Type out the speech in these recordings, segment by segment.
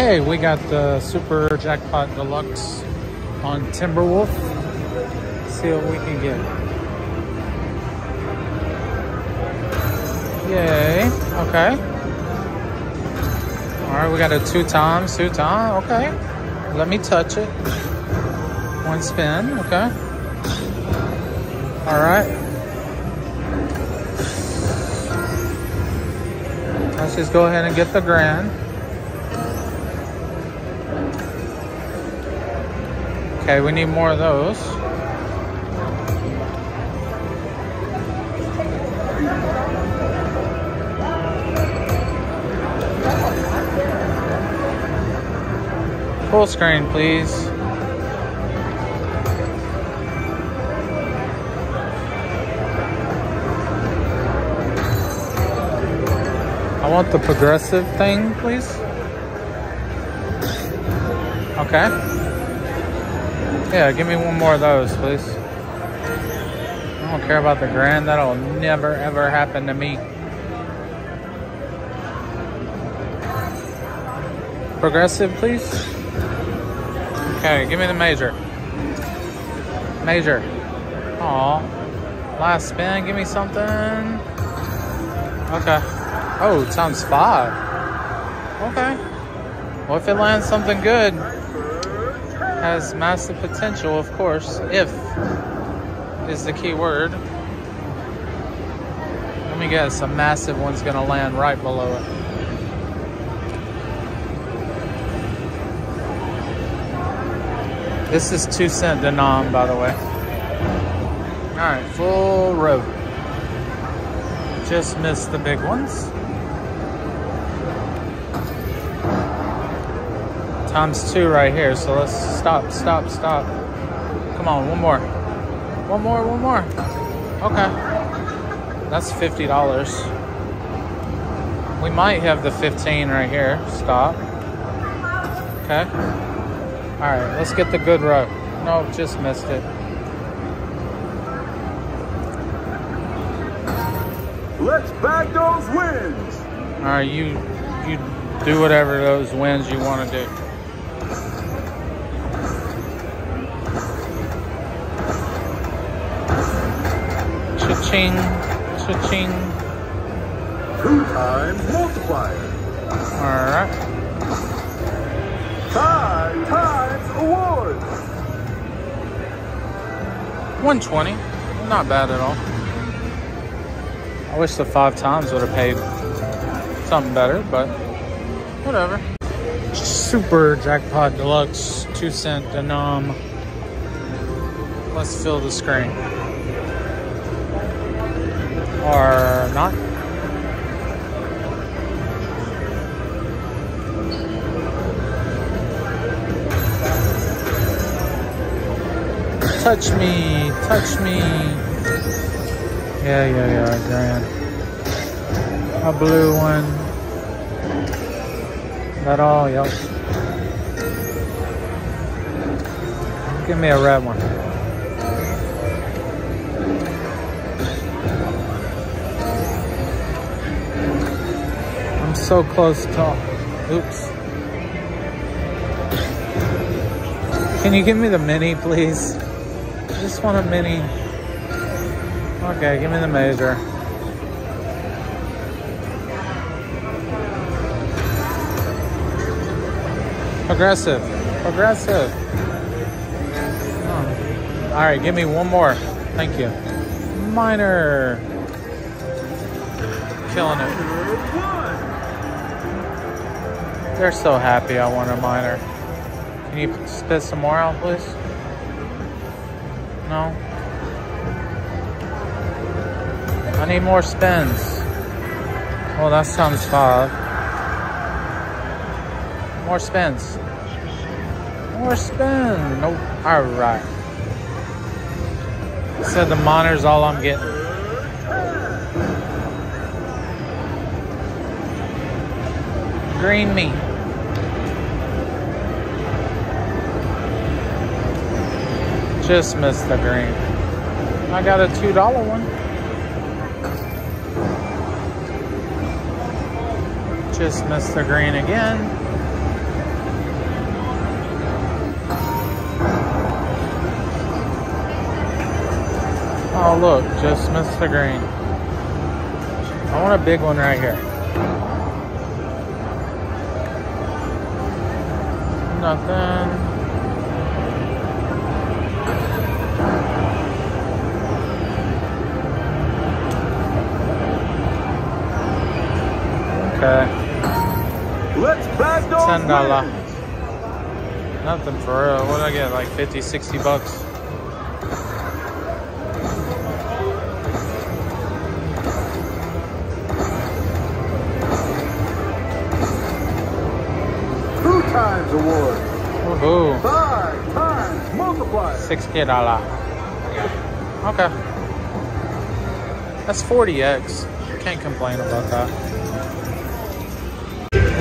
Okay, we got the Super Jackpot Deluxe on Timberwolf. See what we can get. Yay. Okay. All right, we got a two times, two times. Okay. Let me touch it. One spin. Okay. All right. Let's just go ahead and get the grand. Okay, we need more of those. Full screen, please. I want the progressive thing, please. Okay. Yeah, give me one more of those, please. I don't care about the grand. That'll never, ever happen to me. Progressive, please. Okay, give me the major. Major. Aw. Last spin, give me something. Okay. Oh, times five. Okay. Well, if it lands something good, has massive potential, of course, if is the key word. Let me guess, a massive one's gonna land right below it. This is two cent denom, by the way. All right, full row. Just missed the big ones. Times two right here, so let's stop, stop, stop. Come on, one more. One more, one more. Okay. That's $50. We might have the 15 right here. Stop. Okay. All right, let's get the good row. No, just missed it. Let's bag those wins. All right, you you do whatever those wins you want to do. Cha-ching, cha-ching. Two times multiplier. All right. Five times awards. 120. Not bad at all. I wish the five times would have paid something better, but whatever. Super Jackpot Deluxe, two cent denom. Let's fill the screen. Or not. Touch me, touch me. Yeah, yeah, yeah, grand. A blue one. That all, yep. Give me a red one. I'm so close to. Oops. Can you give me the mini, please? I just want a mini. Okay, give me the major. Progressive. Progressive. Oh. All right, give me one more. Thank you. Minor. Killing it. They're so happy I want a minor. Can you spit some more out, please? No? I need more spins. Oh, that sounds five. More spins. More spin. Nope. All right. Said the monitor's all I'm getting. Green meat. Just missed the green. I got a $2 one. Just missed the green again. Oh, look, just missed the green. I want a big one right here. Nothing. Okay. Let's back Ten dollar. Nothing for real. What did I get? Like 50, 60 bucks. Award. Woohoo. Five times multiplier. Six K dollar. Okay. That's 40x. Can't complain about that.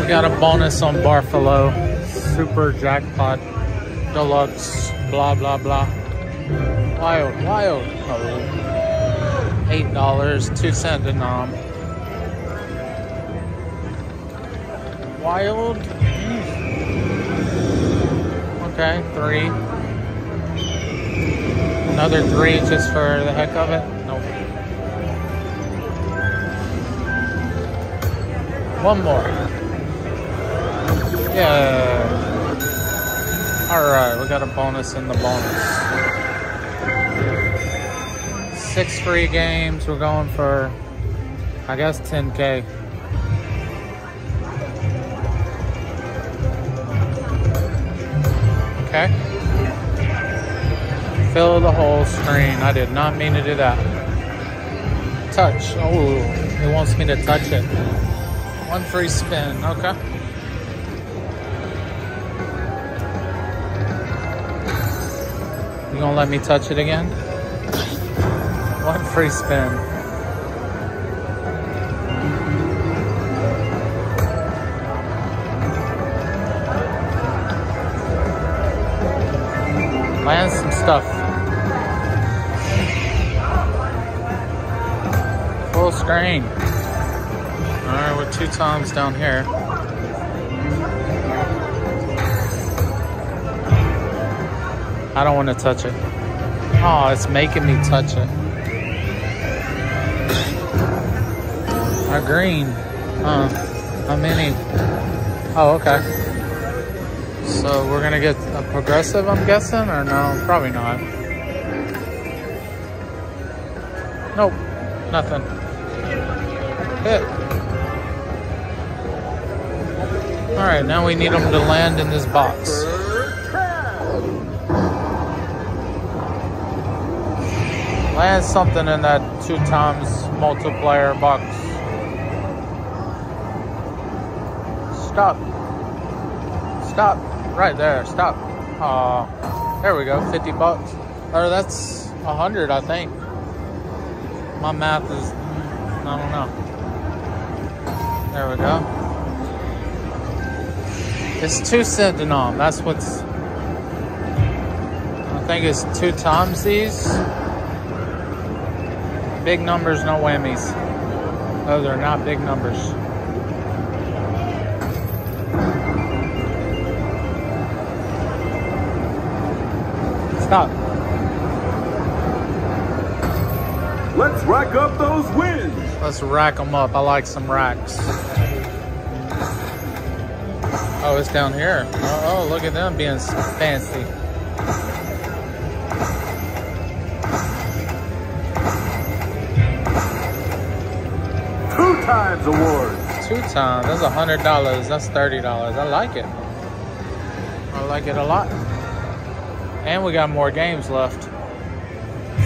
We got a bonus on Buffalo. Super jackpot. Deluxe. Blah blah blah. Wild, wild. Oh. Eight dollars, two cent denom. Wild. Okay, three. Another three just for the heck of it? Nope. One more. Yeah. Alright, we got a bonus in the bonus. Six free games. We're going for, I guess, 10K. Okay. Fill the whole screen. I did not mean to do that. Touch. Oh, it wants me to touch it. One free spin. Okay. You gonna let me touch it again? One free spin. Land some stuff. Full screen. Alright, we're two times down here. I don't want to touch it. Oh, it's making me touch it. A green. Huh. How many? Oh, okay. So we're gonna get a progressive, I'm guessing, or no? Probably not. Nope, nothing. Hit. All right, now we need them to land in this box. Land something in that two times multiplier box. Stop. Stop. Right there. Stop. Uh, there we go. 50 bucks. Or that's a 100, I think. My math is, mm, I don't know. There we go. It's two cent denom. That's what's, I think it's two times these. Big numbers, no whammies. Those are not big numbers. Rack up those wins. Let's rack them up. I like some racks. Oh, it's down here. Oh, oh look at them being fancy. Two times award. Two times. That's a hundred dollars. That's thirty dollars. I like it. I like it a lot. And we got more games left.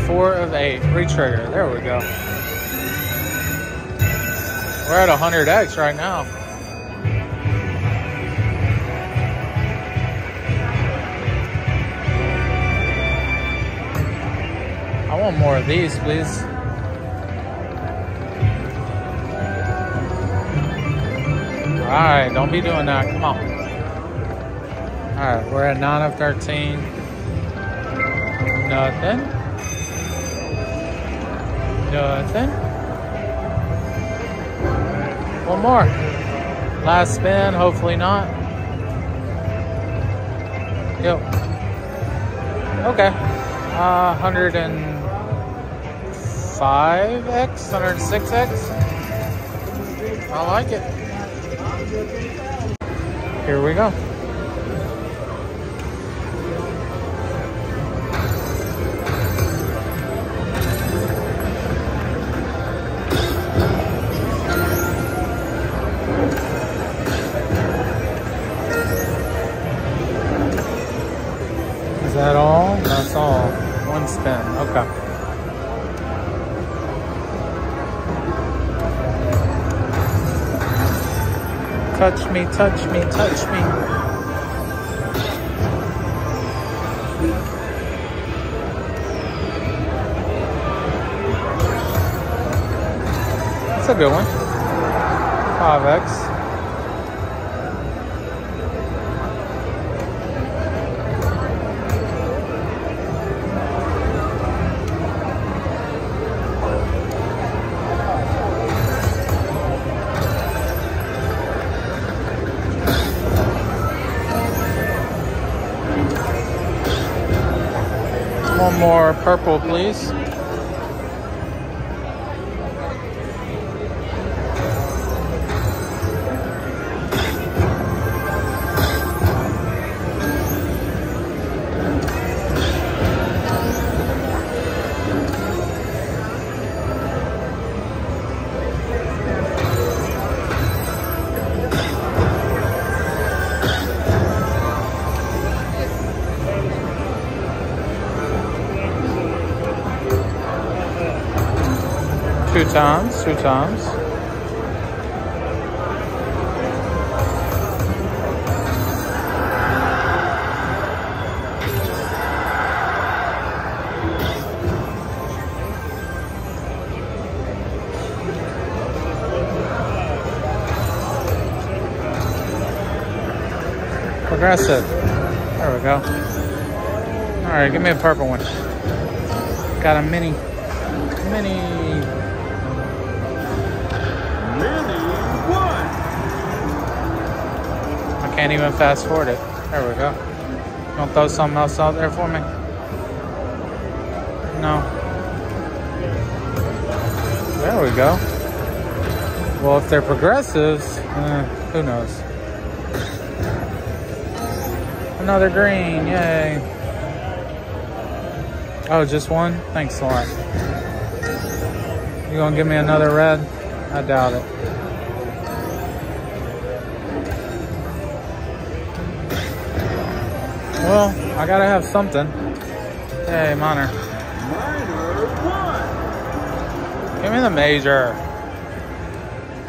Four of eight. Retrigger. There we go. We're at 100x right now. I want more of these, please. Alright, don't be doing that. Come on. Alright, we're at 9 of 13. Nothing. Nothing. One more. Last spin, hopefully not. Yep. Okay. Uh, 140 5X, 106X. I like it. Here we go. Touch me, touch me, touch me. That's a good one. 5X. More purple, please. Two times, two times. Progressive. There we go. All right, give me a purple one. Got a mini, mini can't even fast forward it. There we go. You want to throw something else out there for me? No. There we go. Well, if they're progressives, uh, who knows? Another green, yay. Oh, just one? Thanks a lot. You gonna give me another red? I doubt it. Well, I gotta have something. Hey, minor. Minor one. Give me the major.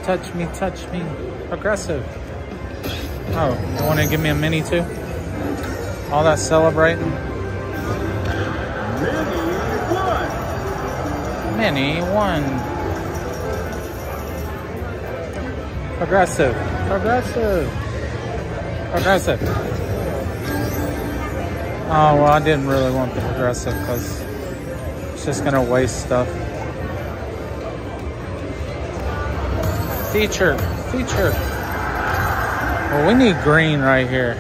Touch me, touch me. Aggressive. Oh, you wanna give me a mini too? All that celebrating. Mini one. Mini one. Progressive. Progressive. Progressive. Oh, well, I didn't really want the progressive because it's just going to waste stuff. Feature. Feature. Well, we need green right here.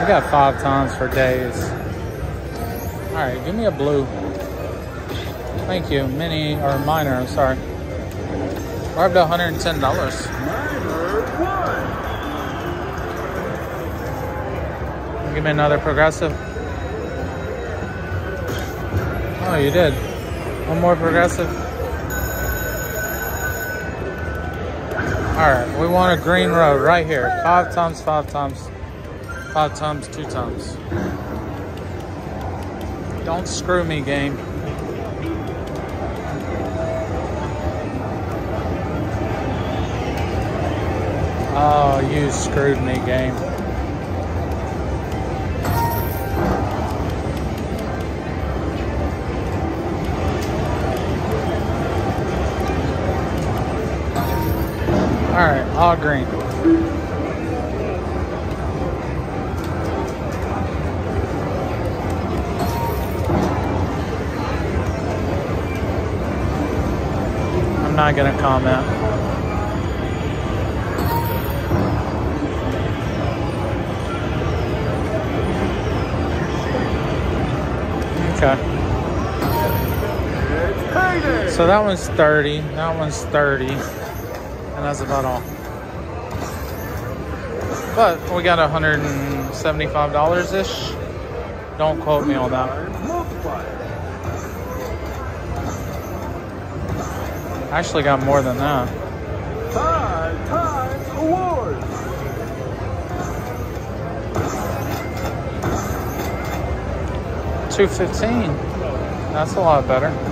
We got five times for days. All right, give me a blue. Thank you. Mini or minor, I'm sorry. We're up to $110. Another progressive. Oh, you did. One more progressive. All right, we want a green road right here. Five times, five times, five times, two times. Don't screw me, game. Oh, you screwed me, game. Right, all green. I'm not gonna comment. Okay. So that one's 30. That one's 30. That's about all. But we got $175 ish. Don't quote me on that. Actually got more than that. Five times. Two fifteen. That's a lot better.